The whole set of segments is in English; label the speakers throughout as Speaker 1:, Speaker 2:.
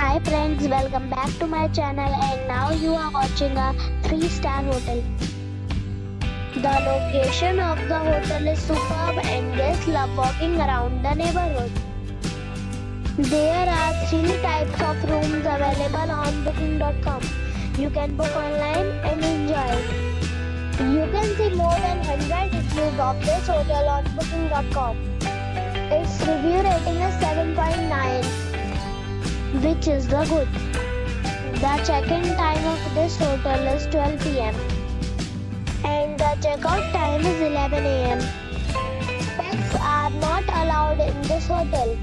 Speaker 1: Hi friends, welcome back to my channel and now you are watching a 3-star hotel. The location of the hotel is superb and guests love walking around the neighborhood. There are 3 types of rooms available on booking.com. You can book online and enjoy. You can see more than 100 reviews of this hotel on booking.com. Its review rating is 7.9 which is the good. The check-in time of this hotel is 12 pm and the checkout time is 11 am. Pets are not allowed in this hotel.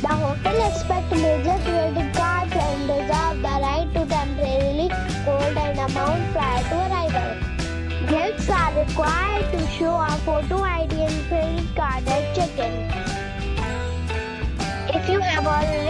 Speaker 1: The hotel expects major credit cards and reserve the right to temporarily hold an amount prior to arrival. Guests are required to show a photo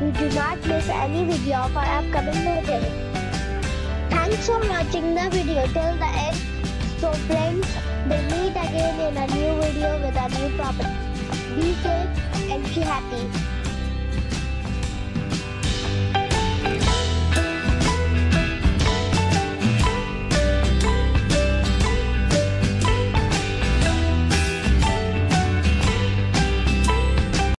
Speaker 1: you do not miss any video of our upcoming hotel. Thanks for watching the video till the end. So friends, we'll meet again in a new video with a new property. Be safe and be happy.